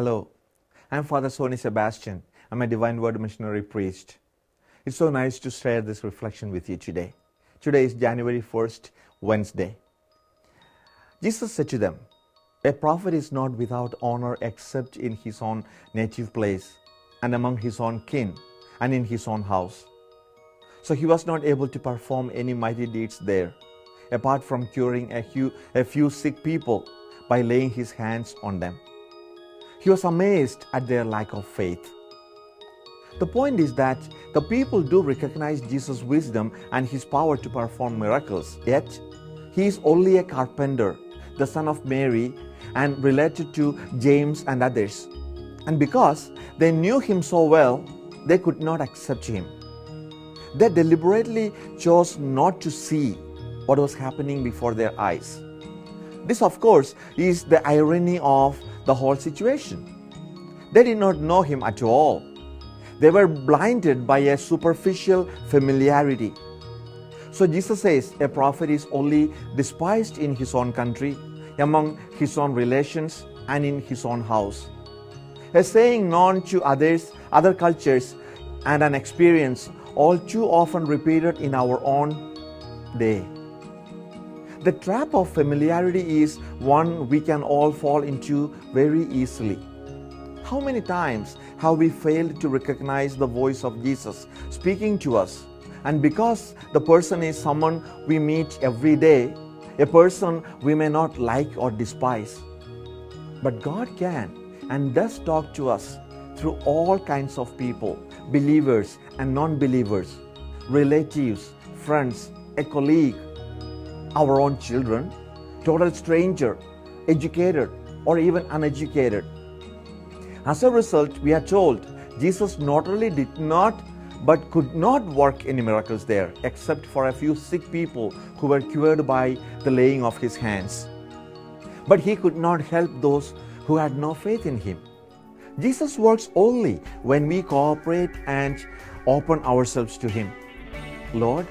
I'm Father Soney Sebastian. I'm a Divine Word missionary priest. It's so nice to share this reflection with you today. Today is January 1st, Wednesday. Jesus said to them, A prophet is not without honor except in his own native place and among his own kin and in his own house. So he was not able to perform any mighty deeds there, apart from curing a few, a few sick people by laying his hands on them. He was amazed at their lack of faith. The point is that the people do recognize Jesus' wisdom and his power to perform miracles, yet he is only a carpenter, the son of Mary, and related to James and others. And because they knew him so well, they could not accept him. They deliberately chose not to see what was happening before their eyes. This, of course, is the irony of the whole situation. They did not know him at all. They were blinded by a superficial familiarity. So Jesus says a prophet is only despised in his own country, among his own relations, and in his own house. A saying known to others, other cultures, and an experience all too often repeated in our own day. The trap of familiarity is one we can all fall into very easily. How many times have we failed to recognize the voice of Jesus speaking to us? And because the person is someone we meet every day, a person we may not like or despise. But God can and does talk to us through all kinds of people, believers and non believers, relatives, friends, a colleague, our own children, total stranger, educated or even uneducated. As a result, we are told Jesus not only did not but could not work any miracles there except for a few sick people who were cured by the laying of his hands. But he could not help those who had no faith in him. Jesus works only when we cooperate and open ourselves to him. Lord,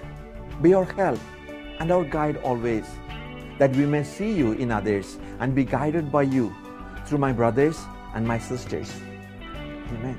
be our help and our guide always, that we may see you in others and be guided by you through my brothers and my sisters. Amen.